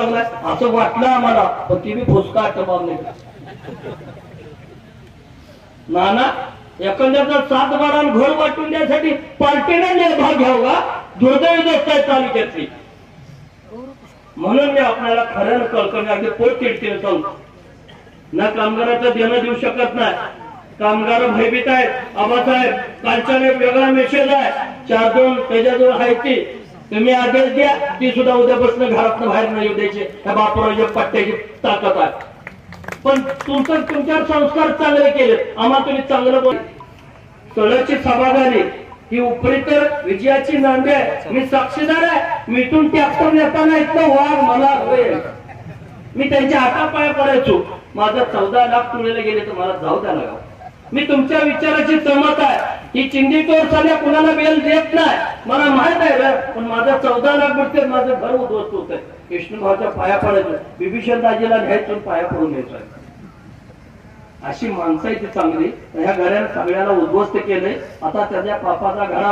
करणार असं वाटलं आम्हाला पण ती बी फुसका जबाब नाही. नाना एकंदरचा सात बारा घर वाटून द्यासाठी पार्टीने निर्भाग घ्यावा दुर्दैवी गोष्ट आहे तालुक्यातली. म्हणून मी आपल्याला खऱ्यानं कळकणी अगदी पोट चिडतील सांगतो ना कामगाराचं देणं देऊ शकत नाही. कामगार भयभीत आहेत आबासाहेब कालच्याने वेगळा मेसेज आहे. चार दोन त्याच्याजवळ आहे ती. तुम्ही आदेश द्या ती सुद्धा उद्यापासून घरातून बाहेर नाही येऊ द्यायचे. त्या बापराच्या पट्ट्याची ताकद आहे. पण तुमचं तुमच्यावर संस्कार चांगले केले. आम्हाला तुम्ही चांगलं बोल. तळची सभा झाली ही उपरीतर विजयाची नांदी. आहे मी साक्षीदार आहे. मिटून टॅक्टर नेताना इतकं वाघ मला मी त्यांच्या हातापाया पडायचो. माझा चौदा लाख तुळेला गेले तर मला जाऊ द्या लागा मी तुमच्या विचाराची सहमत आहे. ही चिंडी चोर सध्या कुणाला बेल देत नाही. मला माहीत आहे पण माझा चौदा लाख मिळते माझं घर उद्ध्वस्त होत आहे विष्णुभाऊच्या पाया पडायचं. बिभीषण दाजीला घ्यायचं पाया पडून घ्यायचं अशी माणसं आहे ती चांगली. ह्या घराने सगळ्याला उद्ध्वस्त केले आता त्याच्या पापाचा घरा